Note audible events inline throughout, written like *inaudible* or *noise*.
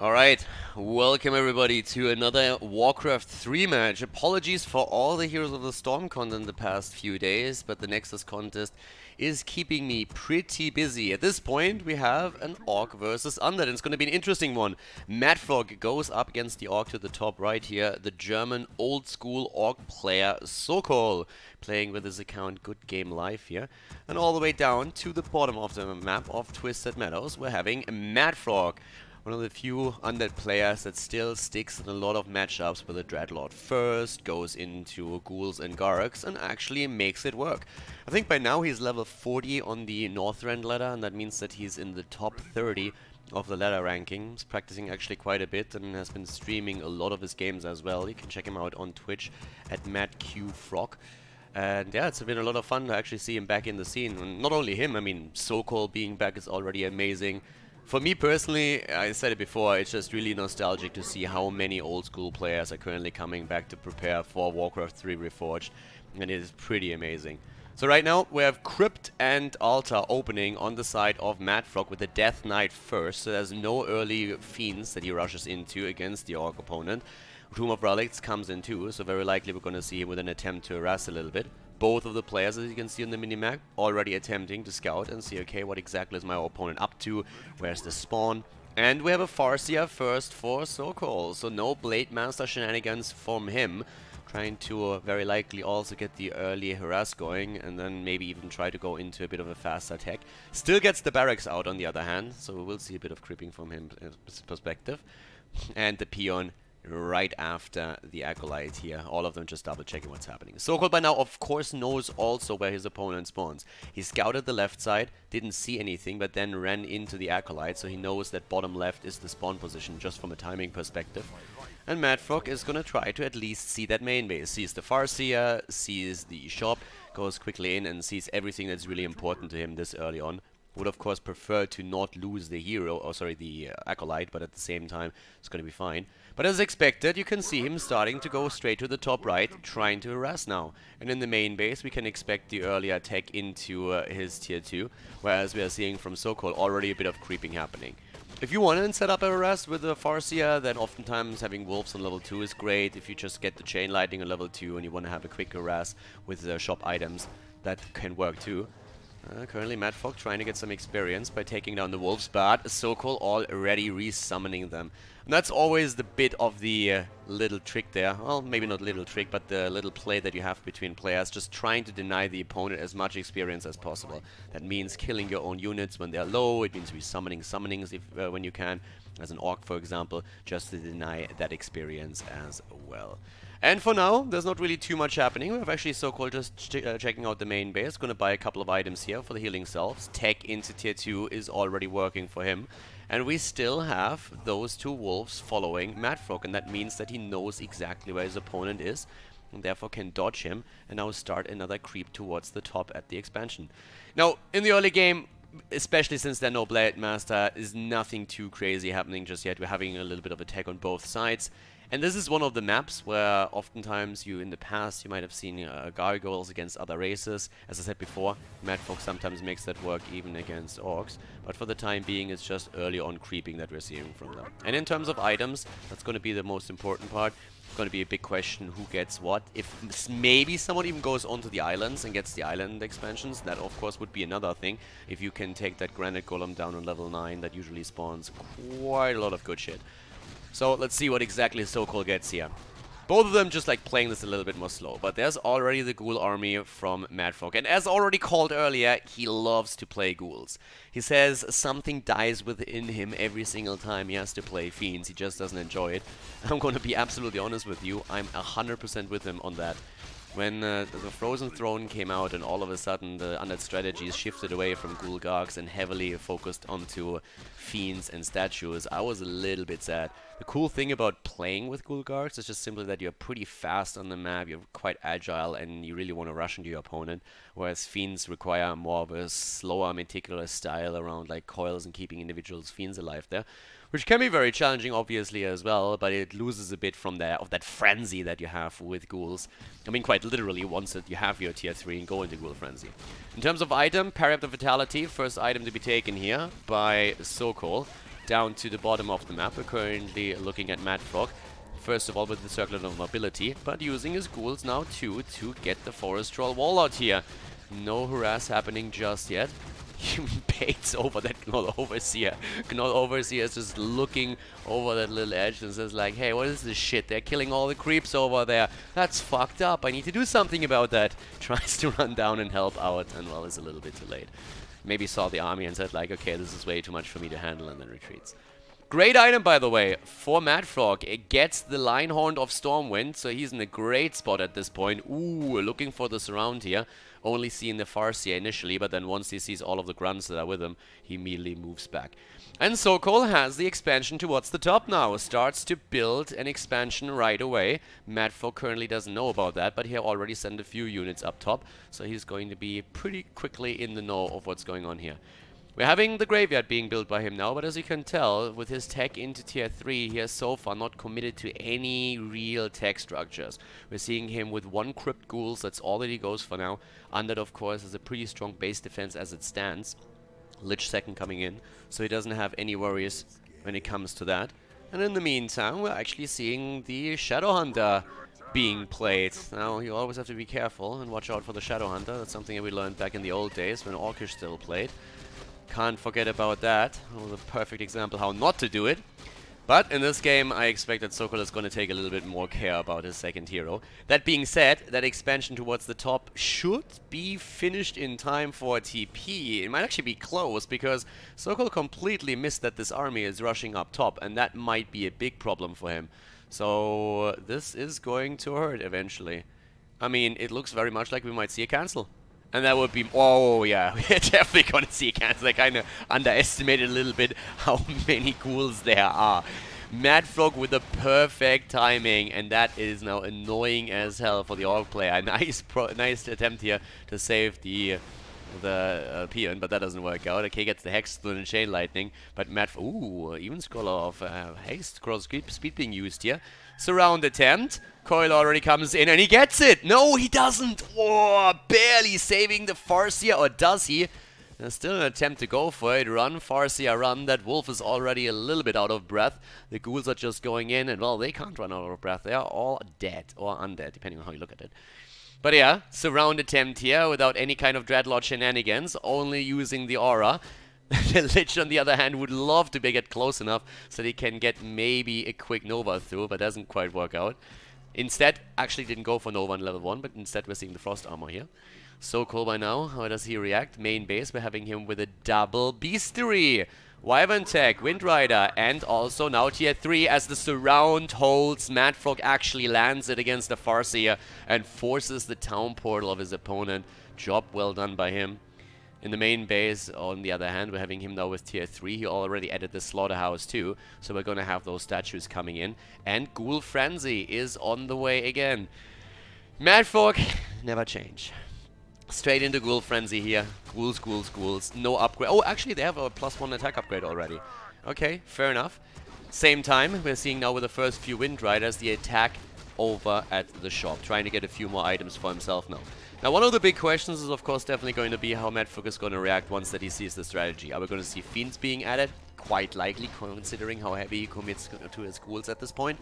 Alright, welcome everybody to another Warcraft 3 match. Apologies for all the Heroes of the Storm content the past few days, but the Nexus contest is keeping me pretty busy. At this point, we have an Orc versus Undead, and it's going to be an interesting one. Madfrog goes up against the Orc to the top right here, the German old-school Orc player Sokol, playing with his account Good Game Live here. And all the way down to the bottom of the map of Twisted Meadows, we're having Madfrog one of the few undead players that still sticks in a lot of matchups where the Dreadlord first goes into ghouls and garrux and actually makes it work. I think by now he's level 40 on the Northrend ladder and that means that he's in the top 30 of the ladder rankings, practicing actually quite a bit and has been streaming a lot of his games as well. You can check him out on Twitch at MadQFrog. And yeah, it's been a lot of fun to actually see him back in the scene. Not only him, I mean, Sokol being back is already amazing. For me personally, I said it before, it's just really nostalgic to see how many old school players are currently coming back to prepare for Warcraft 3 Reforged, and it is pretty amazing. So right now we have Crypt and Altar opening on the side of Madfrog with the Death Knight first, so there's no early Fiends that he rushes into against the Orc opponent. Tomb of Relics comes in too, so very likely we're going to see him with an attempt to harass a little bit both of the players, as you can see on the minimap, already attempting to scout and see, okay, what exactly is my opponent up to, where's the spawn, and we have a Farseer first for Sokol, so no Blade Master shenanigans from him, trying to uh, very likely also get the early harass going, and then maybe even try to go into a bit of a fast attack. Still gets the barracks out on the other hand, so we will see a bit of creeping from him uh, perspective. And the peon right after the Acolyte here. All of them just double checking what's happening. Sokol by now of course knows also where his opponent spawns. He scouted the left side, didn't see anything, but then ran into the Acolyte, so he knows that bottom left is the spawn position just from a timing perspective. And Madfrog is gonna try to at least see that main base. Sees the Farseer, sees the shop, goes quickly in and sees everything that's really important to him this early on would of course prefer to not lose the hero, or sorry, the uh, acolyte, but at the same time it's going to be fine. But as expected, you can see him starting to go straight to the top right, trying to harass now. And in the main base, we can expect the early attack into uh, his tier 2, whereas we are seeing from Sokol already a bit of creeping happening. If you want to set up a harass with the Farseer, then oftentimes having Wolves on level 2 is great. If you just get the Chain Lightning on level 2 and you want to have a quick harass with the shop items, that can work too. Uh, currently Madfrog trying to get some experience by taking down the wolves, but Sokol already resummoning them. And that's always the bit of the uh, little trick there. Well, maybe not little trick, but the little play that you have between players, just trying to deny the opponent as much experience as possible. That means killing your own units when they're low, it means resummoning summonings if, uh, when you can, as an orc for example, just to deny that experience as well. And for now, there's not really too much happening. We have actually Sokol just ch uh, checking out the main base. Gonna buy a couple of items here for the healing salves. Tech into tier 2 is already working for him. And we still have those two wolves following Madfrog, and that means that he knows exactly where his opponent is, and therefore can dodge him, and now start another creep towards the top at the expansion. Now, in the early game, especially since there are no Blade Master, is nothing too crazy happening just yet. We're having a little bit of attack on both sides. And this is one of the maps where oftentimes you, in the past, you might have seen uh, gargoyles against other races. As I said before, Madfrog sometimes makes that work even against orcs. But for the time being, it's just early on creeping that we're seeing from them. And in terms of items, that's going to be the most important part. It's going to be a big question who gets what. If maybe someone even goes onto the islands and gets the island expansions, that of course would be another thing. If you can take that granite golem down on level 9, that usually spawns quite a lot of good shit. So let's see what exactly Sokol gets here. Both of them just like playing this a little bit more slow, but there's already the ghoul army from Madfrog. And as already called earlier, he loves to play ghouls. He says something dies within him every single time he has to play fiends. He just doesn't enjoy it. *laughs* I'm going to be absolutely honest with you. I'm 100% with him on that. When uh, the Frozen Throne came out and all of a sudden the Undead strategies shifted away from Ghoul Gargs and heavily focused onto Fiends and Statues, I was a little bit sad. The cool thing about playing with Ghoul is just simply that you're pretty fast on the map, you're quite agile and you really want to rush into your opponent, whereas Fiends require more of a slower, meticulous style around like coils and keeping individuals Fiends alive there which can be very challenging, obviously, as well, but it loses a bit from that of that frenzy that you have with ghouls. I mean, quite literally, once that you have your tier 3 and go into ghoul frenzy. In terms of item, Periapt of Vitality, first item to be taken here by Sokol. down to the bottom of the map. We're currently looking at Mad Frog. First of all with the Circlet of Mobility, but using his ghouls now too to get the Forest Troll wall out here. No harass happening just yet. *laughs* He baits over that *laughs* Gnoll Overseer. Gnoll Overseer is just looking over that little edge and says like, hey, what is this shit? They're killing all the creeps over there. That's fucked up. I need to do something about that. *laughs* Tries to run down and help out and well, is a little bit too late. Maybe saw the army and said like, okay, this is way too much for me to handle and then retreats. Great item, by the way, for Mad Frog. It gets the Lion Horn of Stormwind, so he's in a great spot at this point. Ooh, looking for the surround here. Only seeing the Farseer initially, but then once he sees all of the grunts that are with him, he immediately moves back. And Sokol has the expansion towards the top now. Starts to build an expansion right away. Mad Frog currently doesn't know about that, but he already sent a few units up top, so he's going to be pretty quickly in the know of what's going on here. We're having the graveyard being built by him now, but as you can tell, with his tech into tier 3, he has so far not committed to any real tech structures. We're seeing him with one Crypt Ghouls, that's all that he goes for now. Undead, of course, has a pretty strong base defense as it stands. Lich second coming in, so he doesn't have any worries when it comes to that. And in the meantime, we're actually seeing the Shadow Hunter being played. Now, you always have to be careful and watch out for the Shadow Hunter. That's something that we learned back in the old days when Orcish still played. Can't forget about that. It was a perfect example how not to do it. But in this game, I expect that Sokol is going to take a little bit more care about his second hero. That being said, that expansion towards the top should be finished in time for TP. It might actually be close, because Sokol completely missed that this army is rushing up top, and that might be a big problem for him. So this is going to hurt eventually. I mean, it looks very much like we might see a cancel. And that would be, oh yeah, *laughs* we're definitely going to see cancel. I kind of underestimated a little bit *laughs* how many ghouls there are. Mad Frog with the perfect timing, and that is now annoying as hell for the Orc player. *laughs* Nice, nice attempt here to save the the uh, peon, but that doesn't work out. Okay, gets the Hex through the Chain Lightning, but Matt, ooh, even Scroll of uh, Haste, Cross Speed being used here. Surround attempt. Coil already comes in and he gets it. No, he doesn't. Oh, barely saving the Farseer, or does he? There's still an attempt to go for it. Run, Farseer, run. That wolf is already a little bit out of breath. The ghouls are just going in, and well, they can't run out of breath. They are all dead, or undead, depending on how you look at it. But yeah, surround attempt here without any kind of Dreadlord shenanigans, only using the aura. *laughs* the Lich, on the other hand, would love to get close enough so they can get maybe a quick Nova through, but doesn't quite work out. Instead, actually didn't go for Nova on level 1, but instead we're seeing the Frost Armor here. Sokol by now. How does he react? Main base, we're having him with a double Beastiary. Wyvern Tech, Wind Rider, and also now tier 3 as the surround holds. Mad Frog actually lands it against the Farseer and forces the town portal of his opponent. Job well done by him. In the main base, on the other hand, we're having him now with tier 3. He already added the slaughterhouse too, so we're gonna have those statues coming in. And Ghoul Frenzy is on the way again. Mad Frog, *laughs* never change. Straight into Ghoul Frenzy here. Ghouls, ghouls, ghouls. No upgrade. Oh, actually, they have a plus one attack upgrade already. Okay, fair enough. Same time, we're seeing now with the first few Wind Riders the attack over at the shop. Trying to get a few more items for himself now. Now, one of the big questions is, of course, definitely going to be how Mad Frog is going to react once that he sees the strategy. Are we going to see Fiends being added? Quite likely, considering how heavy he commits to his ghouls at this point.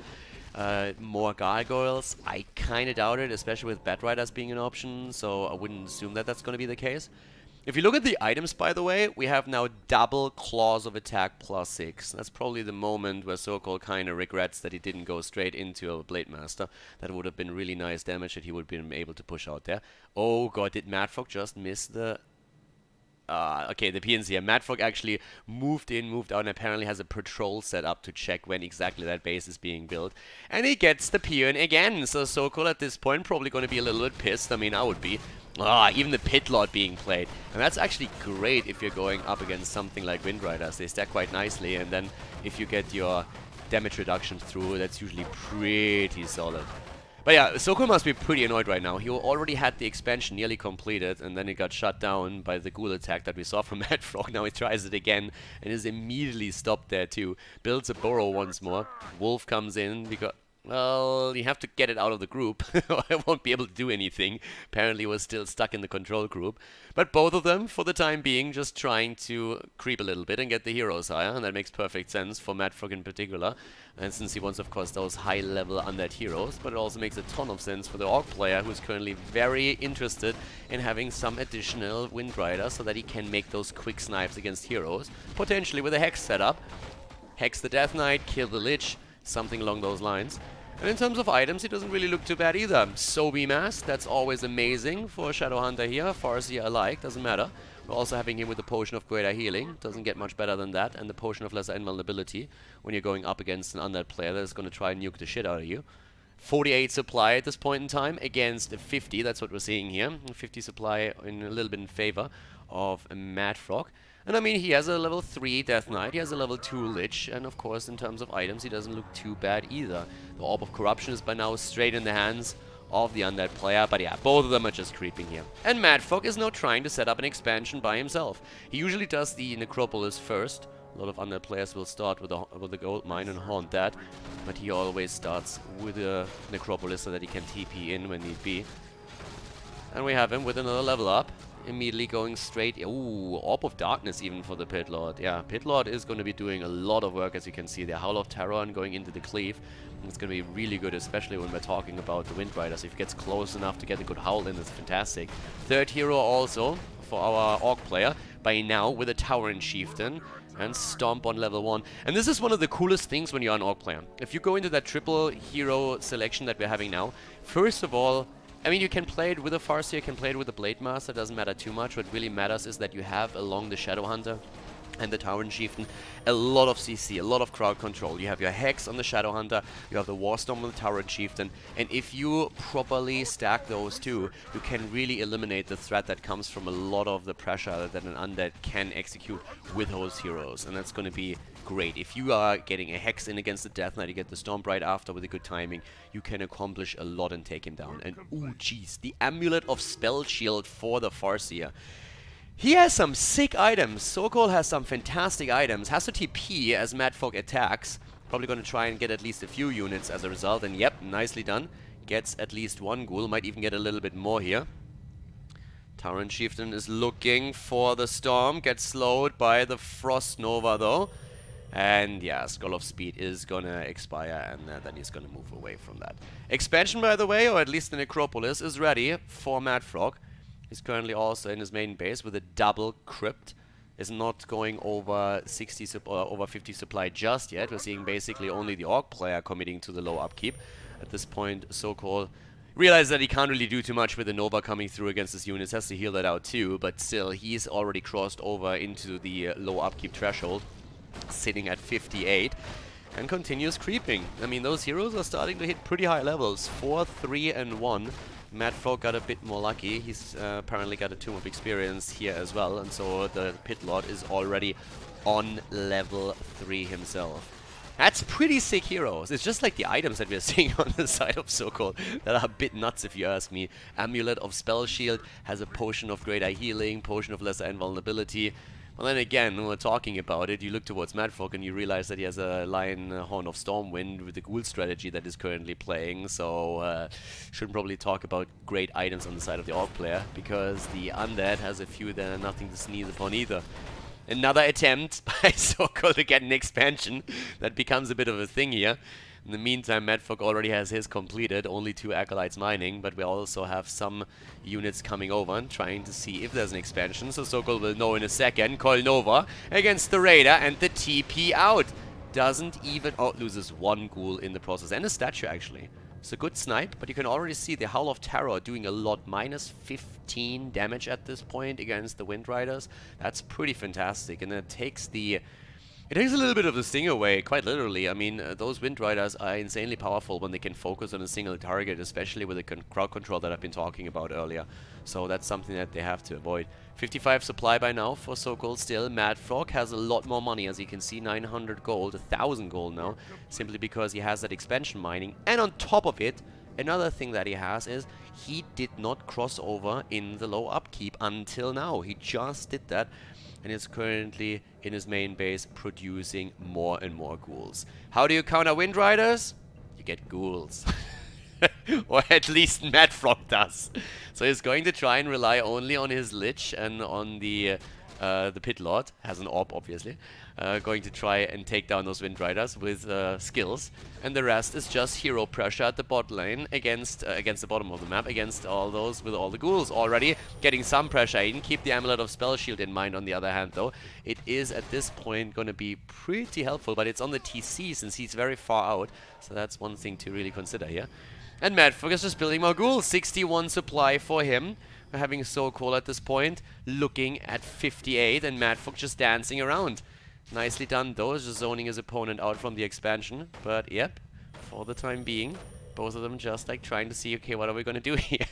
Uh, more gargoyles, I kind of doubt it, especially with Bat Riders being an option, so I wouldn't assume that that's going to be the case. If you look at the items, by the way, we have now double Claws of Attack plus 6. That's probably the moment where Sokol kind of regrets that he didn't go straight into a Blade Master. That would have been really nice damage that he would have been able to push out there. Oh god, did Madfrog just miss the uh, okay, the PNC here. Mad Frog actually moved in, moved out, and apparently has a patrol set up to check when exactly that base is being built. And he gets the peon again, so Sokol at this point probably going to be a little bit pissed. I mean, I would be. Ah, even the Pit Lord being played. And that's actually great if you're going up against something like Wind Riders. They stack quite nicely, and then if you get your damage reduction through, that's usually pretty solid. But yeah, Sokol must be pretty annoyed right now. He already had the expansion nearly completed, and then he got shut down by the ghoul attack that we saw from *laughs* Mad Frog. Now he tries it again, and is immediately stopped there too. Builds a burrow once more. Wolf comes in, because Well, you have to get it out of the group. *laughs* I won't be able to do anything. Apparently we're still stuck in the control group. But both of them, for the time being, just trying to creep a little bit and get the heroes higher. And that makes perfect sense for Madfrog in particular. And since he wants, of course, those high-level undead heroes. But it also makes a ton of sense for the Orc player, who's currently very interested in having some additional Wind Rider so that he can make those quick snipes against heroes. Potentially with a Hex setup. Hex the Death Knight, kill the Lich, something along those lines. And in terms of items, it doesn't really look too bad either. Sobi Mask, that's always amazing for Shadow Hunter here. Farseer alike, doesn't matter. We're also having him with the Potion of Greater Healing. Doesn't get much better than that. And the Potion of Lesser Invulnerability when you're going up against an undead player that is going to try and nuke the shit out of you. 48 supply at this point in time against 50, that's what we're seeing here. 50 supply in a little bit in favor of Mad Frog. And I mean, he has a level 3 Death Knight, he has a level 2 Lich, and of course, in terms of items, he doesn't look too bad either. The Orb of Corruption is by now straight in the hands of the undead player, but yeah, both of them are just creeping here. And Madfrog is now trying to set up an expansion by himself. He usually does the Necropolis first. A lot of undead players will start with the, with the gold mine and haunt that, but he always starts with a Necropolis so that he can TP in when need be. And we have him with another level up immediately going straight. Ooh, Orb of Darkness even for the Pit Lord. Yeah, Pit Lord is going to be doing a lot of work, as you can see there. Howl of Terror and going into the Cleave. It's going to be really good, especially when we're talking about the Wind Riders. If he gets close enough to get a good Howl in, it's fantastic. Third hero also for our Orc player by now with a Tauren Chieftain and Stomp on level 1. And this is one of the coolest things when you're an Orc player. If you go into that triple hero selection that we're having now, first of all, I mean, you can play it with a Farseer, you can play it with a Blade Master, it doesn't matter too much. What really matters is that you have along the Shadow Hunter and the Tauren Chieftain a lot of CC, a lot of crowd control. You have your Hex on the Shadow Hunter, you have the War Stomp on the Tauren Chieftain, and if you properly stack those two, you can really eliminate the threat that comes from a lot of the pressure that an Undead can execute with those heroes, and that's going to be great. If you are getting a Hex in against the Death Knight, you get the Stomp right after with a good timing, you can accomplish a lot and take him down. And ooh, jeez, the Amulet of Spell Shield for the Farseer. He has some sick items. Sokol has some fantastic items. Has to TP as Madfrog attacks. Probably going to try and get at least a few units as a result. And yep, nicely done. Gets at least one ghoul. Might even get a little bit more here. Tauren Chieftain is looking for the storm. Gets slowed by the Frost Nova though. And yeah, Scroll of Speed is gonna expire and uh, then he's gonna move away from that. Expansion, by the way, or at least the Necropolis, is ready for Madfrog. He's currently also in his main base with a double crypt. Is not going over 60 or over 50 supply just yet. We're seeing basically only the Orc player committing to the low upkeep. At this point, Sokol realize that he can't really do too much with the Nova coming through against his units, has to heal that out too, but still, he's already crossed over into the uh, low upkeep threshold sitting at 58 and continues creeping. I mean, those heroes are starting to hit pretty high levels. 4, 3, and 1. Madfrog got a bit more lucky. He's uh, apparently got a Tomb of Experience here as well, and so the Pit Lord is already on level 3 himself. That's pretty sick heroes. It's just like the items that we're *laughs* seeing on the side of Sokol that are a bit nuts if you ask me. Amulet of Spell Shield has a Potion of Greater Healing, Potion of Lesser Invulnerability. Well, then again, when we're talking about it, you look towards Madfrog and you realize that he has a Lion Horn of Stormwind with the Ghoul strategy that is currently playing, so uh, shouldn't probably talk about great items on the side of the Orc player, because the Undead has a few that are nothing to sneeze upon either. Another attempt *laughs* by Sokol to get an expansion. that becomes a bit of a thing here. In the meantime, Madfrog already has his completed, only two Acolytes mining, but we also have some units coming over and trying to see if there's an expansion, so Sokol will know in a second. Coil Nova against the Raider and the TP out. Doesn't even... Oh, loses one ghoul in the process, and a statue actually. It's a good snipe, but you can already see the Howl of Terror doing a lot. Minus 15 damage at this point against the Wind Riders. That's pretty fantastic, and then it takes the it takes a little bit of the sting away, quite literally. I mean, uh, those Wind Riders are insanely powerful when they can focus on a single target, especially with the crowd control that I've been talking about earlier. So that's something that they have to avoid. 55 supply by now for Sokol still. Mad Frog has a lot more money, as you can see, 900 gold, 1000 gold now, simply because he has that expansion mining. And on top of it, another thing that he has is he did not cross over in the low upkeep until now. He just did that and is currently in his main base producing more and more ghouls. How do you counter Wind Riders? You get ghouls. *laughs* or at least Mad Frog does. So he's going to try and rely only on his Lich and on the uh, the Pit Lord. Has an orb, obviously. Uh, going to try and take down those Wind Riders with uh, skills. And the rest is just hero pressure at the bot lane against uh, against the bottom of the map, against all those with all the ghouls already. Getting some pressure in. Keep the Amulet of Spell Shield in mind on the other hand, though. It is at this point going to be pretty helpful, but it's on the TC since he's very far out. So that's one thing to really consider here. And Madfrog is just building more ghouls. 61 supply for him. Having Sokol at this point, looking at 58, and Madfrog just dancing around. Nicely done though, just zoning his opponent out from the expansion. But yep, for the time being, both of them just like trying to see, okay, what are we going to do *laughs* here?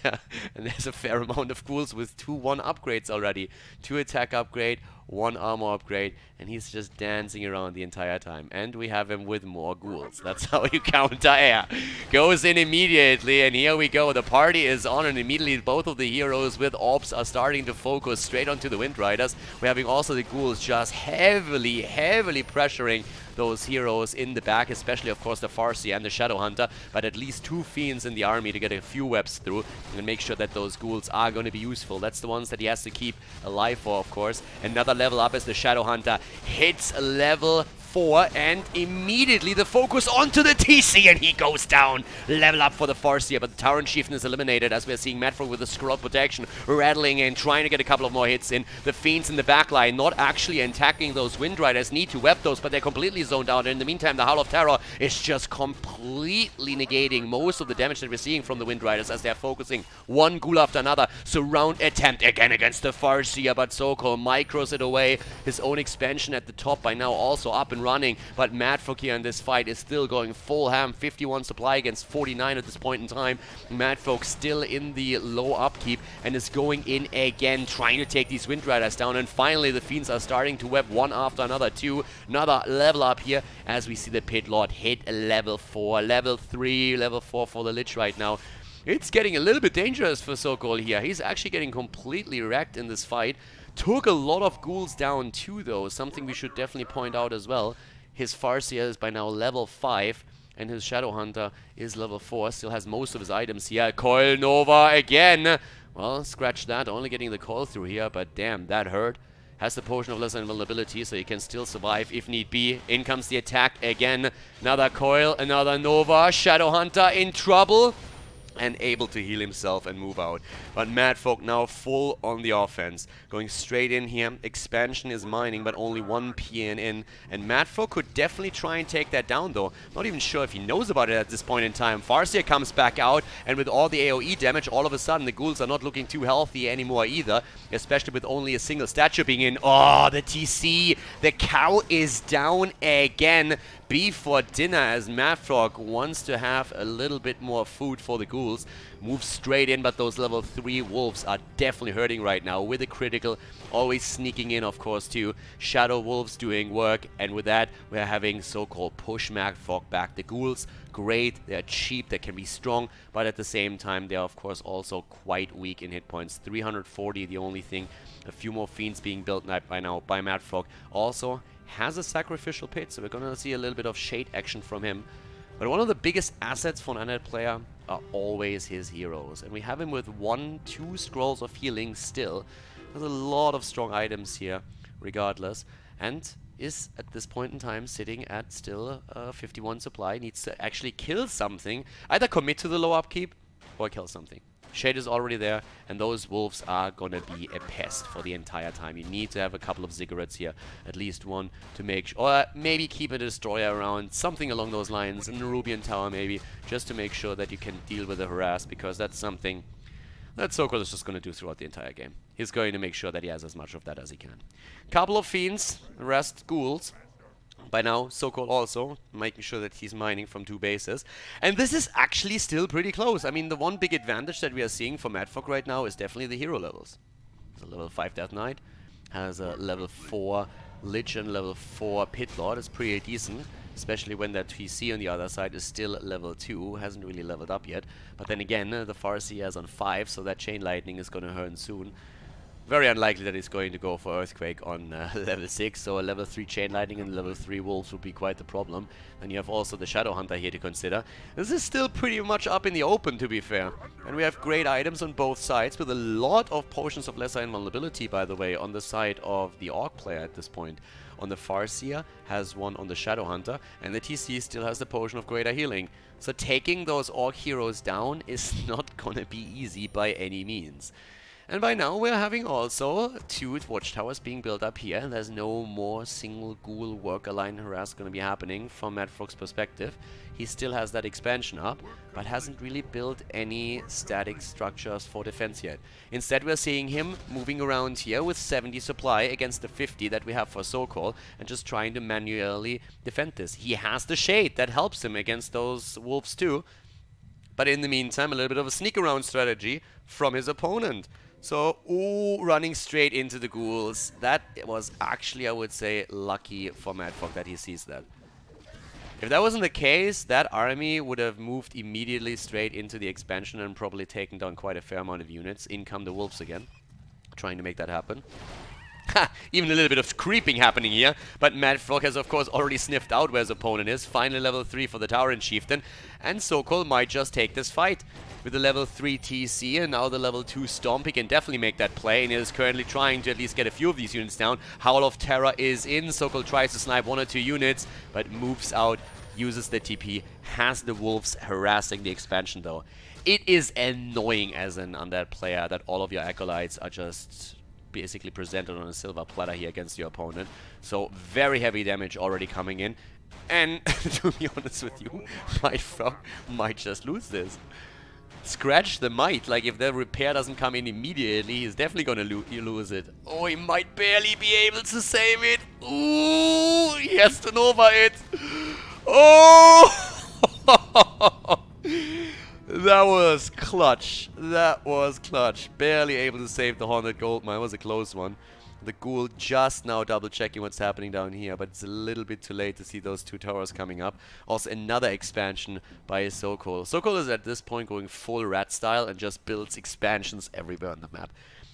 and there's a fair amount of ghouls with two one upgrades already. Two attack upgrade, one armor upgrade, and he's just dancing around the entire time. And we have him with more ghouls. That's how you counter *laughs* air. Goes in immediately, and here we go. The party is on, and immediately both of the heroes with orbs are starting to focus straight onto the Wind Riders. We're having also the ghouls just heavily, heavily pressuring those heroes in the back, especially, of course, the Farseer and the Shadow Hunter, but at least two Fiends in the army to get a few webs through and make sure that those ghouls are going to be useful. That's the ones that he has to keep alive for, of course. Another level up as the Shadow Hunter hits level 4 and immediately the focus onto the TC and he goes down. Level up for the Farseer, but the Tauren Chieftain is eliminated as we're seeing Madfrog with the scroll protection rattling in, trying to get a couple of more hits in. The Fiends in the backline not actually attacking those Wind Riders, need to web those, but they're completely zoned out. And in the meantime, the Howl of Terror is just completely negating most of the damage that we're seeing from the Wind Riders as they're focusing one ghoul after another. Surround attempt again against the Farseer, but Sokol micros it away. His own expansion at the top by now also up and running, but Madfrog here in this fight is still going full ham. 51 supply against 49 at this point in time. Madfrog still in the low upkeep and is going in again, trying to take these Wind Riders down. And finally, the Fiends are starting to web one after another. Two, another level up here as we see the Pit Lord hit level 4, level 3, level 4 for the Lich right now. It's getting a little bit dangerous for Sokol here. He's actually getting completely wrecked in this fight. Took a lot of ghouls down too, though, something we should definitely point out as well. His Farseer is by now level 5, and his Shadow Hunter is level 4, still has most of his items here. Coil Nova again! Well, scratch that, only getting the coil through here, but damn, that hurt. Has the Potion of Lesser Invulnerability, so he can still survive if need be. In comes the attack again. Another coil, another Nova. Shadow Hunter in trouble and able to heal himself and move out. But Madfrog now full on the offense, going straight in here. Expansion is mining, but only one PN in. And Madfrog could definitely try and take that down, though. Not even sure if he knows about it at this point in time. Farseer comes back out, and with all the AoE damage, all of a sudden the ghouls are not looking too healthy anymore either, especially with only a single statue being in. Oh, the TC! The cow is down again. Beef for dinner as Madfrog wants to have a little bit more food for the ghouls. Moves straight in, but those level 3 wolves are definitely hurting right now with a critical. Always sneaking in, of course, too. Shadow wolves doing work, and with that, we're having Sokol push Madfrog back. The ghouls, great, they're cheap, they can be strong, but at the same time, they're, of course, also quite weak in hit points. 340, the only thing. A few more fiends being built by now by Madfrog. Also, has a sacrificial pit, so we're going to see a little bit of shade action from him. But one of the biggest assets for an Undead player are always his heroes. And we have him with one, two scrolls of healing still. There's a lot of strong items here, regardless. And is, at this point in time, sitting at still uh, 51 supply. Needs to actually kill something. Either commit to the low upkeep or kill something. Shade is already there, and those wolves are gonna be a pest for the entire time. You need to have a couple of ziggurats here, at least one, to make sure, or maybe keep a destroyer around, something along those lines, a Nerubian Tower maybe, just to make sure that you can deal with the harass, because that's something that Sokol is just to do throughout the entire game. He's going to make sure that he has as much of that as he can. Couple of Fiends, rest Ghouls by now, Sokol also, making sure that he's mining from two bases. And this is actually still pretty close. I mean, the one big advantage that we are seeing for Madfrog right now is definitely the hero levels. a level 5 Death Knight, has a level 4 Lich and level 4 Pit Lord, is pretty decent. Especially when that TC on the other side is still level 2, hasn't really leveled up yet. But then again, uh, the Farseer is on 5, so that Chain Lightning is gonna hurt soon. Very unlikely that he's going to go for Earthquake on uh, *laughs* level 6, so a level 3 Chain Lightning and level 3 Wolves would be quite the problem. And you have also the Shadow Hunter here to consider. This is still pretty much up in the open, to be fair. And we have great items on both sides, with a lot of Potions of Lesser Invulnerability, by the way, on the side of the Orc player at this point. On the Farseer, has one on the Shadow Hunter, and the TC still has the Potion of Greater Healing. So taking those Orc heroes down is *laughs* not gonna be easy by any means. And by now we're having also two watchtowers being built up here. There's no more single ghoul worker line harass going to be happening from Mad Frog's perspective. He still has that expansion up, but hasn't really built any static structures for defense yet. Instead we're seeing him moving around here with 70 supply against the 50 that we have for Sokol and just trying to manually defend this. He has the shade that helps him against those wolves too. But in the meantime, a little bit of a sneak around strategy from his opponent. So, ooh, running straight into the ghouls. That was actually, I would say, lucky for Madfrog that he sees that. If that wasn't the case, that army would have moved immediately straight into the expansion and probably taken down quite a fair amount of units. In come the wolves again, trying to make that happen. Even a little bit of creeping happening here, but Mad Frog has of course already sniffed out where his opponent is. Finally level 3 for the Tauren Chieftain, and Sokol might just take this fight with the level 3 TC and now the level 2 Stomp. He can definitely make that play and is currently trying to at least get a few of these units down. Howl of Terror is in. Sokol tries to snipe one or two units, but moves out, uses the TP, has the Wolves harassing the expansion though. It is annoying as an undead player that all of your acolytes are just basically presented on a silver platter here against your opponent. So very heavy damage already coming in. And *laughs* to be honest with you, my frog might just lose this scratch the might. Like, if the repair doesn't come in immediately, he's definitely gonna lo lose it. Oh, he might barely be able to save it. Ooh, he has to Nova it. Oh! *laughs* that was clutch. That was clutch. Barely able to save the Haunted Gold mine. was a close one. The ghoul just now double checking what's happening down here, but it's a little bit too late to see those two towers coming up. Also another expansion by Sokol. Sokol is at this point going full rat style and just builds expansions everywhere on the map.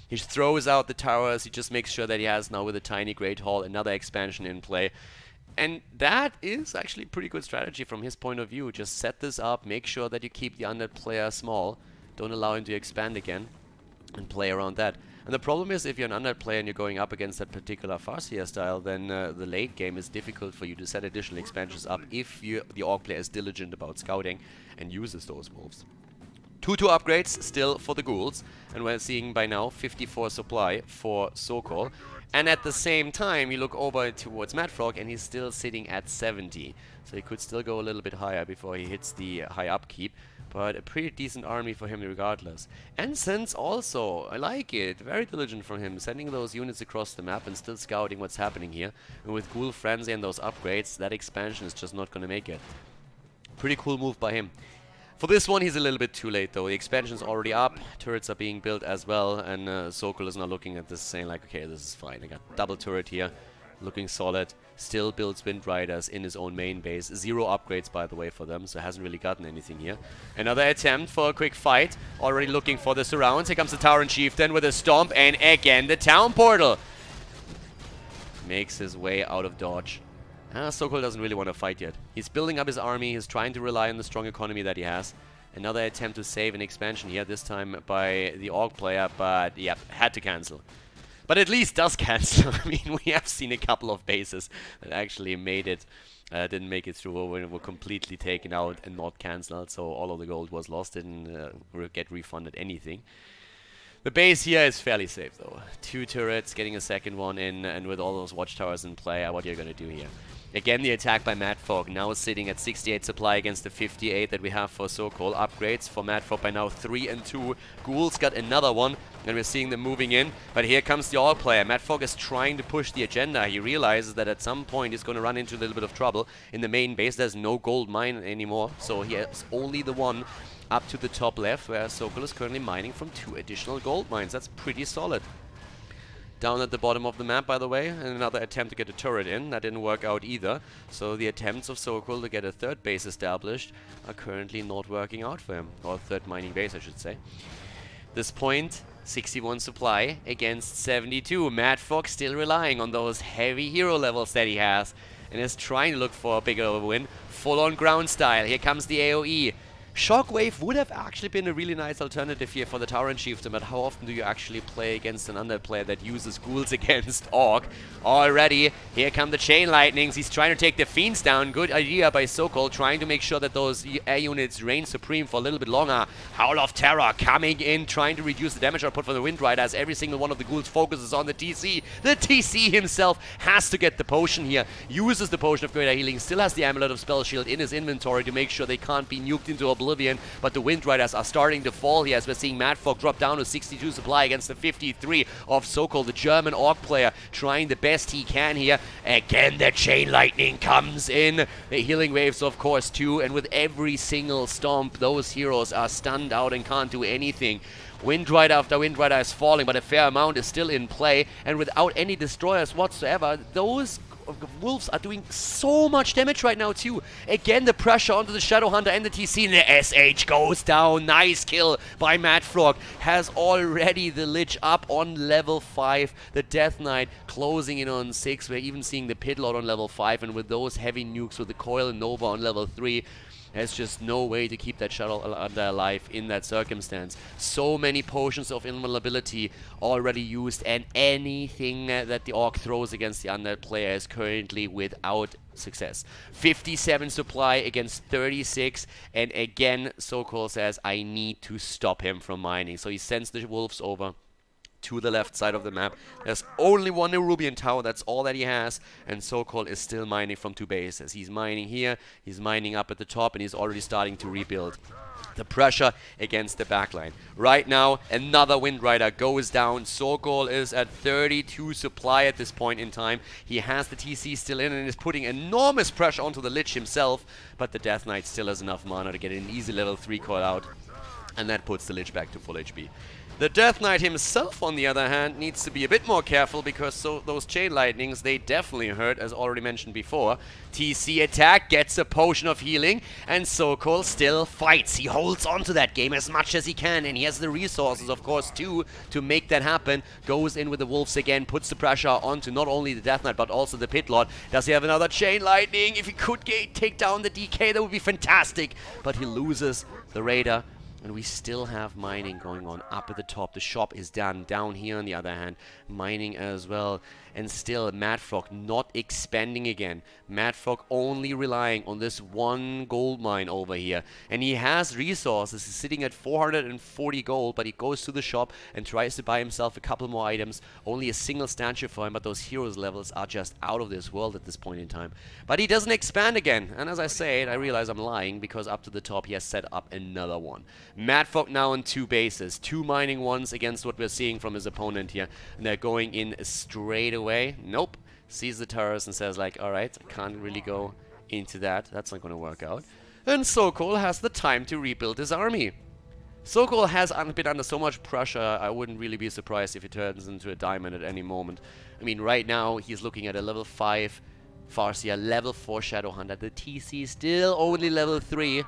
He throws out the towers, he just makes sure that he has now with a tiny Great Hall another expansion in play. And that is actually pretty good strategy from his point of view. Just set this up, make sure that you keep the undead player small, don't allow him to expand again, and play around that. And the problem is if you're an undead player and you're going up against that particular Farseer style, then uh, the late game is difficult for you to set additional expansions up if you, the Orc player is diligent about scouting and uses those wolves. 2-2 upgrades still for the ghouls, and we're seeing by now 54 supply for Sokol. And at the same time, you look over towards Madfrog and he's still sitting at 70. So he could still go a little bit higher before he hits the uh, high upkeep but a pretty decent army for him regardless. Ensigns also, I like it, very diligent from him, sending those units across the map and still scouting what's happening here. And with Ghoul Frenzy and those upgrades, that expansion is just not gonna make it. Pretty cool move by him. For this one, he's a little bit too late though. The expansion's already up, turrets are being built as well, and uh, Sokol is now looking at this saying like, okay, this is fine. I got double turret here, looking solid. Still builds Wind Riders in his own main base. Zero upgrades, by the way, for them, so hasn't really gotten anything here. Another attempt for a quick fight. Already looking for the surrounds. Here comes the Tauren Chieftain with a stomp, and again the Town Portal. Makes his way out of dodge. Ah, Sokol doesn't really want to fight yet. He's building up his army. He's trying to rely on the strong economy that he has. Another attempt to save an expansion here, this time by the Orc player, but yeah, had to cancel. But at least does *laughs* cancel. I mean, we have seen a couple of bases that actually made it, uh, didn't make it through, or were completely taken out and not cancelled, so all of the gold was lost, didn't uh, get refunded anything. The base here is fairly safe though. Two turrets, getting a second one in, and with all those watchtowers in play, what are you're gonna do here. Again, the attack by Madfrog, now sitting at 68 supply against the 58 that we have for Sokol. Upgrades for Madfrog by now 3 and 2. Ghouls got another one, and we're seeing them moving in. But here comes the all player. Madfrog is trying to push the agenda. He realizes that at some point he's going to run into a little bit of trouble. In the main base, there's no gold mine anymore, so he has only the one up to the top left, where Sokol is currently mining from two additional gold mines. That's pretty solid. Down at the bottom of the map, by the way, and another attempt to get a turret in. That didn't work out either. So the attempts of Sokol to get a third base established are currently not working out for him. Or third mining base, I should say. This point, 61 supply against 72. Madfrog still relying on those heavy hero levels that he has and is trying to look for a bigger win. Full on ground style. Here comes the AoE. Shockwave would have actually been a really nice alternative here for the Tauren Chieftain, but how often do you actually play against an undead player that uses ghouls *laughs* against Orc? Already, here come the Chain Lightnings. He's trying to take the Fiends down. Good idea by Sokol, trying to make sure that those air units reign supreme for a little bit longer. Howl of Terror coming in, trying to reduce the damage output for the Wind Rider as every single one of the ghouls focuses on the TC. The TC himself has to get the potion here, uses the potion of greater healing, still has the Amulet of Spell Shield in his inventory to make sure they can't be nuked into a Oblivion, but the Wind Riders are starting to fall here as we're seeing Madfrog drop down to 62 supply against the 53 of Sokol, the German Orc player, trying the best he can here. Again, the Chain Lightning comes in. The Healing Waves, of course, too, and with every single stomp, those heroes are stunned out and can't do anything. Wind Rider after Wind Rider is falling, but a fair amount is still in play, and without any destroyers whatsoever, those Wolves are doing so much damage right now too. Again, the pressure onto the Shadow Hunter and the TC. And the SH goes down. Nice kill by Mad Frog. Has already the Lich up on level 5. The Death Knight closing in on 6. We're even seeing the Pit Lord on level 5. And with those heavy nukes with the Coil and Nova on level 3, there's just no way to keep that Shadow Hunter uh, alive in that circumstance. So many potions of invulnerability already used and anything that the Orc throws against the undead player is currently without success. 57 supply against 36 and again Sokol says I need to stop him from mining. So he sends the wolves over to the left side of the map. There's only one Nerubian tower, that's all that he has, and Sokol is still mining from two bases. He's mining here, he's mining up at the top, and he's already starting to rebuild the pressure against the backline. Right now, another Wind Rider goes down. Sokol is at 32 supply at this point in time. He has the TC still in and is putting enormous pressure onto the Lich himself, but the Death Knight still has enough mana to get an easy level 3 call out, and that puts the Lich back to full HP. The Death Knight himself, on the other hand, needs to be a bit more careful because so those Chain Lightnings, they definitely hurt, as already mentioned before. TC attack gets a potion of healing, and Sokol still fights. He holds on to that game as much as he can, and he has the resources, of course, too, to make that happen. Goes in with the Wolves again, puts the pressure onto not only the Death Knight, but also the Pit Lord. Does he have another Chain Lightning? If he could take down the DK, that would be fantastic. But he loses the Raider and we still have mining going on up at the top. The shop is done. Down here, on the other hand, mining as well. And still, Madfrog not expanding again. Madfrog only relying on this one gold mine over here. And he has resources. He's sitting at 440 gold, but he goes to the shop and tries to buy himself a couple more items. Only a single statue for him, but those heroes levels are just out of this world at this point in time. But he doesn't expand again. And as I say I realize I'm lying because up to the top he has set up another one. Madfrog now on two bases. Two mining ones against what we're seeing from his opponent here. And they're going in straight away. Nope. Sees the turrets and says like, alright, I can't really go into that. That's not going to work out. And Sokol has the time to rebuild his army. Sokol has been under so much pressure, I wouldn't really be surprised if he turns into a diamond at any moment. I mean, right now, he's looking at a level 5 Farseer, level 4 Shadowhunter. The TC still only level 3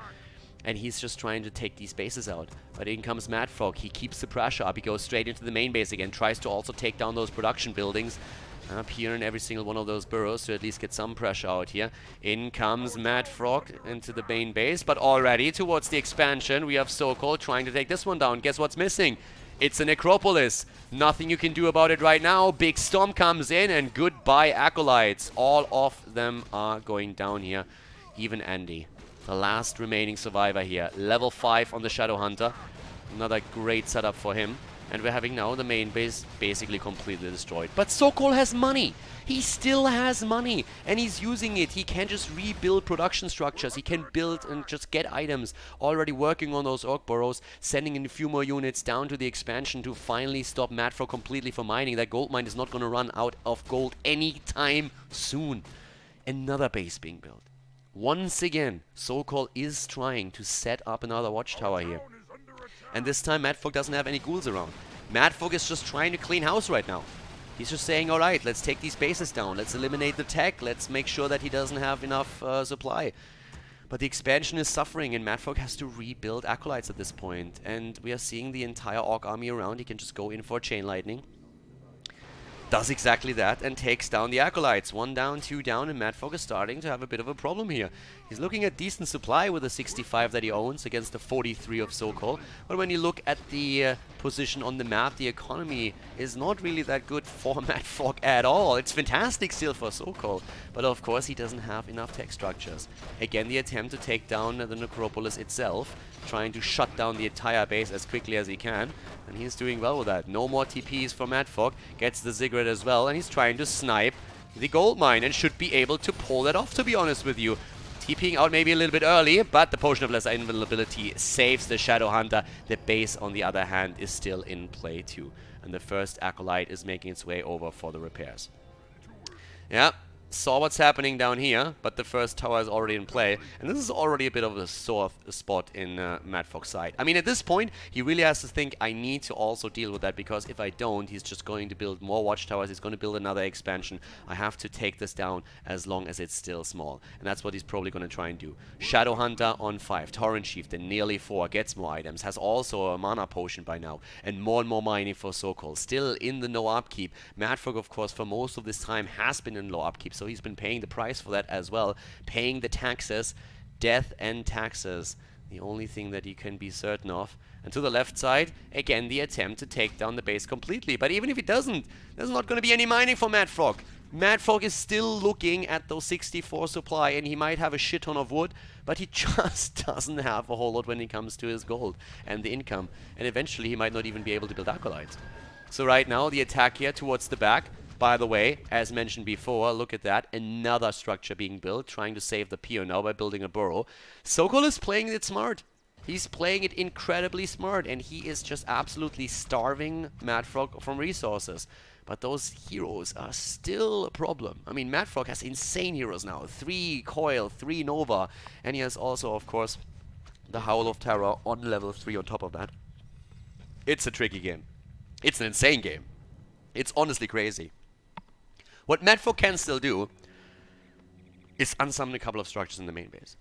and he's just trying to take these bases out. But in comes Madfrog, he keeps the pressure up, he goes straight into the main base again, tries to also take down those production buildings. Up here in every single one of those burrows to at least get some pressure out here. In comes Mad Frog into the main base, but already towards the expansion, we have Sokol trying to take this one down. Guess what's missing? It's a Necropolis. Nothing you can do about it right now. Big Storm comes in and goodbye Acolytes. All of them are going down here. Even Andy the last remaining survivor here. Level 5 on the Shadow Hunter. Another great setup for him. And we're having now the main base basically completely destroyed. But Sokol has money! He still has money! And he's using it. He can just rebuild production structures. He can build and just get items. Already working on those Orc Burrows. Sending in a few more units down to the expansion to finally stop Madfrog completely from mining. That gold mine is not going to run out of gold anytime soon. Another base being built. Once again, Sokol is trying to set up another watchtower here. And this time Madfrog doesn't have any ghouls around. Madfrog is just trying to clean house right now. He's just saying, alright, let's take these bases down. Let's eliminate the tech. Let's make sure that he doesn't have enough uh, supply. But the expansion is suffering and Madfrog has to rebuild Acolytes at this point. And we are seeing the entire Orc army around. He can just go in for Chain Lightning does exactly that and takes down the Acolytes. One down, two down, and Madfrog is starting to have a bit of a problem here. He's looking at decent supply with the 65 that he owns against the 43 of Sokol. But when you look at the uh, position on the map, the economy is not really that good *laughs* for Madfrog at all. It's fantastic still for Sokol, but of course he doesn't have enough tech structures. Again, the attempt to take down the Necropolis itself, trying to shut down the entire base as quickly as he can. And he's doing well with that. No more TPs for Madfrog. Gets the Ziggurat as well. And he's trying to snipe the gold mine and should be able to pull that off, to be honest with you. TPing out maybe a little bit early, but the Potion of Lesser Invulnerability saves the Shadow Hunter. The base, on the other hand, is still in play too. And the first Acolyte is making its way over for the repairs. Yeah, saw what's happening down here, but the first tower is already in play. And this is already a bit of a sore spot in uh, Madfrog's side. I mean, at this point, he really has to think, I need to also deal with that, because if I don't, he's just going to build more watchtowers, he's going to build another expansion. I have to take this down as long as it's still small. And that's what he's probably going to try and do. Shadow Hunter on 5, Tauren Chieftain nearly 4, gets more items, has also a mana potion by now, and more and more mining for Sokol. Still in the no upkeep. Madfrog, of course, for most of this time has been in low upkeep, so he's been paying the price for that as well. Paying the taxes, death and taxes. The only thing that he can be certain of. And to the left side, again, the attempt to take down the base completely. But even if it doesn't, there's not going to be any mining for Mad Frog. Madfrog. Madfrog is still looking at those 64 supply, and he might have a shit ton of wood, but he *laughs* just doesn't have a whole lot when it comes to his gold and the income. And eventually, he might not even be able to build acolytes. So right now, the attack here towards the back, by the way, as mentioned before, look at that. Another structure being built, trying to save the Pio now by building a burrow. Sokol is playing it smart. He's playing it incredibly smart, and he is just absolutely starving Madfrog from resources. But those heroes are still a problem. I mean, Madfrog has insane heroes now. Three Coil, three Nova, and he has also, of course, the Howl of Terror on level 3 on top of that. It's a tricky game. It's an insane game. It's honestly crazy. What Madfrog can still do is unsummon a couple of structures in the main base.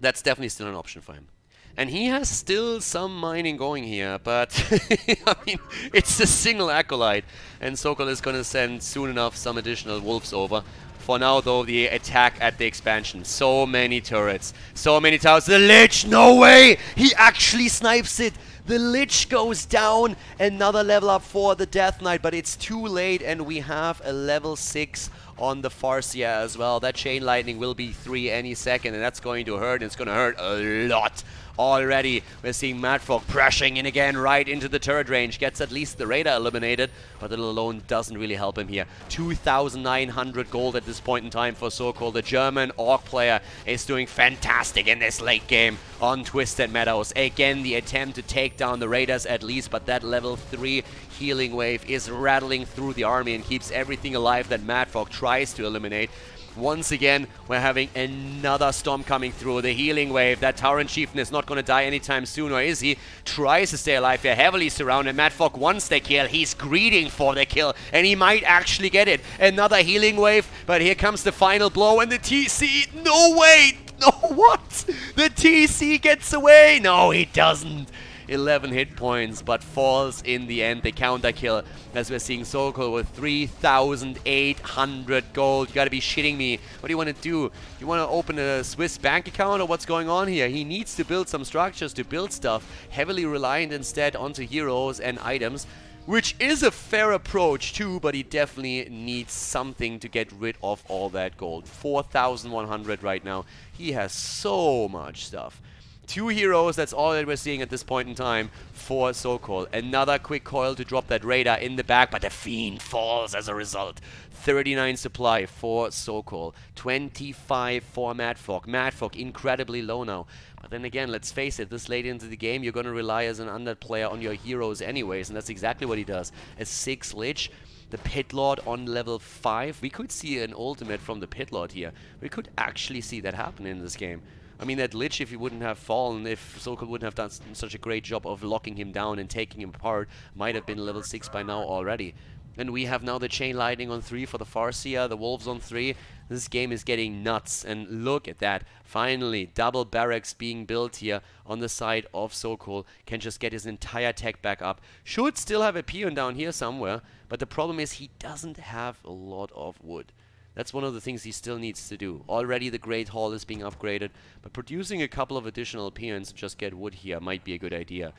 That's definitely still an option for him. And he has still some mining going here, but *laughs* I mean, it's a single Acolyte, and Sokol is going to send soon enough some additional Wolves over. For now, though, the attack at the expansion. So many turrets, so many towers. The Lich, no way! He actually snipes it! The Lich goes down. Another level up for the Death Knight, but it's too late and we have a level 6 on the Farseer as well. That Chain Lightning will be 3 any second and that's going to hurt. It's going to hurt a lot already. We're seeing Madfrog pressing in again right into the turret range. Gets at least the radar eliminated, but it alone doesn't really help him here. 2,900 gold at this point in time for Sokol. The German Orc player is doing fantastic in this late game on Twisted Meadows. Again, the attempt to take down the Raiders at least, but that level 3 healing wave is rattling through the army and keeps everything alive that Madfrog tries to eliminate. Once again, we're having another storm coming through. The healing wave. That Tauren Chieftain is not going to die anytime soon, or is he? Tries to stay alive here, heavily surrounded. Madfrog wants the kill. He's greeting for the kill, and he might actually get it. Another healing wave, but here comes the final blow, and the TC... No, way! No, *laughs* what? The TC gets away! No, he doesn't. 11 hit points, but falls in the end. The counter kill, as we're seeing Sokol with 3,800 gold. You gotta be shitting me. What do you want to do? You want to open a Swiss bank account or what's going on here? He needs to build some structures to build stuff, heavily reliant instead onto heroes and items. Which is a fair approach too, but he definitely needs something to get rid of all that gold. 4,100 right now. He has so much stuff. Two heroes, that's all that we're seeing at this point in time for Sokol. Another quick coil to drop that radar in the back, but the Fiend falls as a result. 39 supply for Sokol, 25 for Madfrog. Madfrog incredibly low now. But then again, let's face it, this late into the game, you're going to rely as an undead player on your heroes anyways, and that's exactly what he does. A 6 Lich, the Pit Lord on level 5. We could see an ultimate from the Pit Lord here. We could actually see that happen in this game. I mean, that Lich, if he wouldn't have fallen, if Sokol wouldn't have done such a great job of locking him down and taking him apart, might have been level 6 by now already. And we have now the Chain Lightning on 3 for the Farseer, the Wolves on 3. This game is getting nuts, and look at that. Finally, double barracks being built here on the side of Sokol. Can just get his entire tech back up. Should still have a peon down here somewhere, but the problem is he doesn't have a lot of wood. That's one of the things he still needs to do. Already the Great Hall is being upgraded, but producing a couple of additional peons to just get wood here might be a good idea.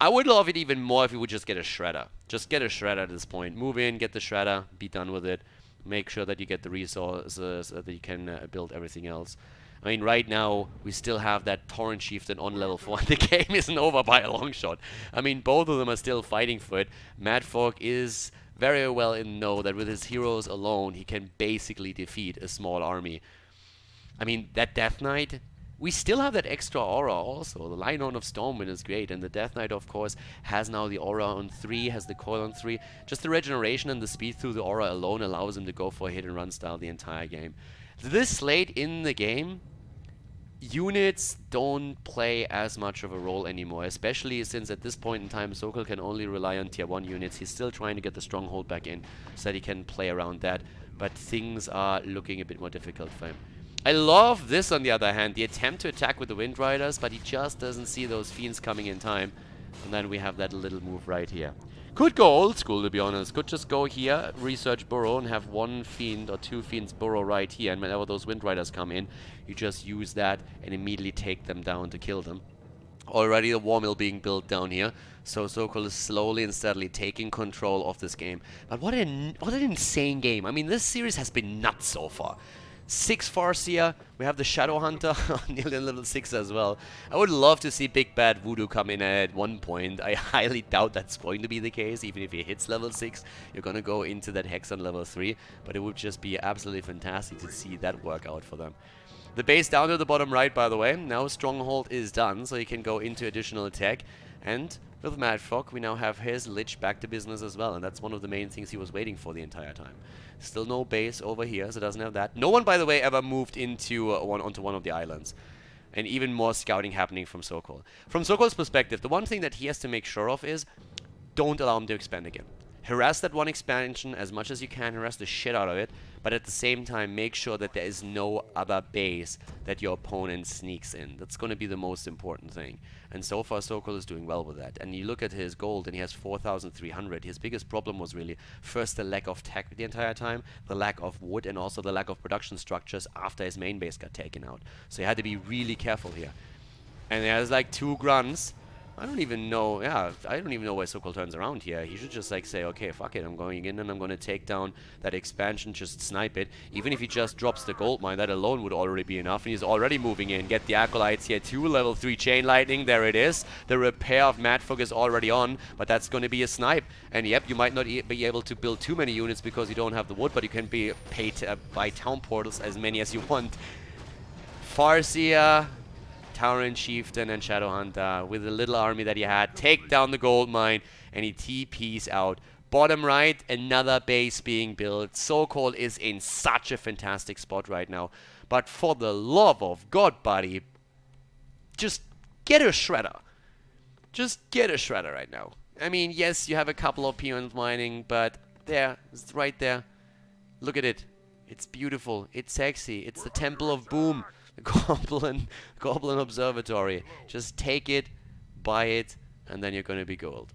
I would love it even more if we would just get a shredder. Just get a shredder at this point. Move in, get the shredder, be done with it. Make sure that you get the resources so that you can uh, build everything else. I mean, right now, we still have that Tauren Chieftain on level 4. *laughs* the game isn't over by a long shot. I mean, both of them are still fighting for it. Madfrog is very well in know that with his heroes alone, he can basically defeat a small army. I mean, that Death Knight, we still have that extra aura also. The Lion of Stormwind is great, and the Death Knight, of course, has now the aura on 3, has the coil on 3. Just the regeneration and the speed through the aura alone allows him to go for a hit and run style the entire game. This late in the game, units don't play as much of a role anymore, especially since at this point in time Sokol can only rely on tier 1 units. He's still trying to get the stronghold back in so that he can play around that, but things are looking a bit more difficult for him. I love this on the other hand, the attempt to attack with the Wind Riders, but he just doesn't see those Fiends coming in time. And then we have that little move right here. Could go old school, to be honest. Could just go here, research Burrow, and have one Fiend or two Fiends Burrow right here. And whenever those Wind Riders come in, you just use that and immediately take them down to kill them. Already a war mill being built down here. So Sokol is slowly and steadily taking control of this game. But what an, what an insane game. I mean, this series has been nuts so far. 6 Farseer. We have the Shadow Hunter *laughs* nearly level 6 as well. I would love to see Big Bad Voodoo come in at one point. I *laughs* highly doubt that's going to be the case. Even if he hits level 6, you're going to go into that Hex on level 3. But it would just be absolutely fantastic to see that work out for them. The base down to the bottom right, by the way. Now Stronghold is done, so you can go into additional attack. And with Mad Madfrog, we now have his Lich back to business as well, and that's one of the main things he was waiting for the entire time. Still no base over here, so doesn't have that. No one, by the way, ever moved into uh, one onto one of the islands. And even more scouting happening from Sokol. From Sokol's perspective, the one thing that he has to make sure of is don't allow him to expand again. Harass that one expansion as much as you can, harass the shit out of it, but at the same time make sure that there is no other base that your opponent sneaks in. That's going to be the most important thing. And so far Sokol is doing well with that. And you look at his gold and he has 4,300. His biggest problem was really first the lack of tech the entire time, the lack of wood and also the lack of production structures after his main base got taken out. So he had to be really careful here. And there's like two grunts I don't even know, yeah, I don't even know why Sokol turns around here. He should just like say, okay, fuck it, I'm going in and I'm going to take down that expansion, just snipe it. Even if he just drops the gold mine, that alone would already be enough. And he's already moving in. Get the Acolytes here too, level 3 Chain Lightning, there it is. The repair of Madfrog is already on, but that's going to be a snipe. And yep, you might not e be able to build too many units because you don't have the wood, but you can be paid uh, by town portals as many as you want. Farseer Tauren Chieftain and Shadowhunter uh, with the little army that he had. Take down the gold mine and he TPs out. Bottom right, another base being built. Sokol is in such a fantastic spot right now. But for the love of God, buddy, just get a shredder. Just get a shredder right now. I mean, yes, you have a couple of peons mining, but there, it's right there. Look at it. It's beautiful. It's sexy. It's the Temple of Boom. *laughs* Goblin, Goblin Observatory. Just take it, buy it, and then you're going to be gold.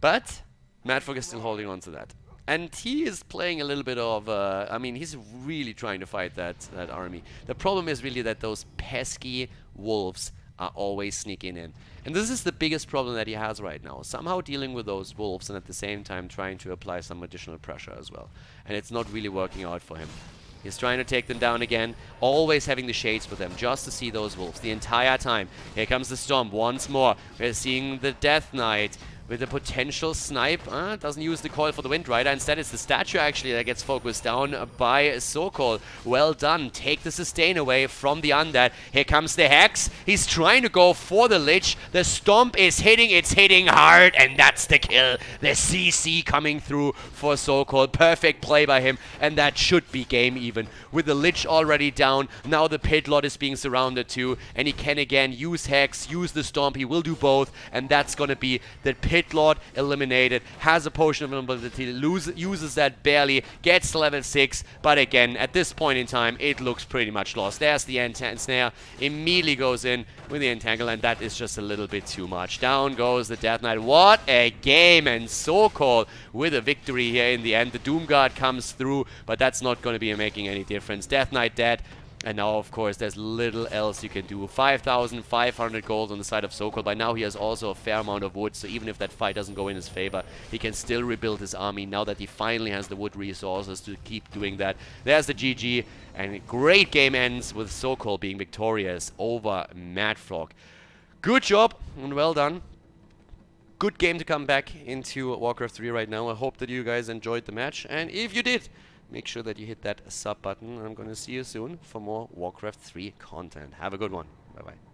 But Madfrog is still holding on to that. And he is playing a little bit of, uh, I mean, he's really trying to fight that, that army. The problem is really that those pesky wolves are always sneaking in. And this is the biggest problem that he has right now. Somehow dealing with those wolves and at the same time trying to apply some additional pressure as well. And it's not really working out for him. He's trying to take them down again, always having the shades with them just to see those wolves the entire time. Here comes the storm once more. We're seeing the Death Knight with a potential snipe. Uh, doesn't use the coil for the Wind Rider. Instead, it's the statue actually that gets focused down by Sokol. Well done. Take the sustain away from the Undead. Here comes the Hex. He's trying to go for the Lich. The Stomp is hitting. It's hitting hard, and that's the kill. The CC coming through for Sokol. Perfect play by him, and that should be game even. With the Lich already down, now the Pit Lord is being surrounded too, and he can again use Hex, use the Stomp. He will do both, and that's gonna be the Pit Pit Lord eliminated, has a potion of invulnerability, lose, uses that barely, gets level 6, but again, at this point in time, it looks pretty much lost. There's the ensnare, immediately goes in with the entangle, and that is just a little bit too much. Down goes the Death Knight. What a game, and Sokol with a victory here in the end. The Doom Guard comes through, but that's not going to be making any difference. Death Knight dead. And now, of course, there's little else you can do. 5,500 gold on the side of Sokol. By now, he has also a fair amount of wood, so even if that fight doesn't go in his favor, he can still rebuild his army now that he finally has the wood resources to keep doing that. There's the GG, and great game ends with Sokol being victorious over Madfrog. Good job, and well done. Good game to come back into Warcraft 3 right now. I hope that you guys enjoyed the match, and if you did, make sure that you hit that sub button. I'm going to see you soon for more Warcraft 3 content. Have a good one. Bye-bye.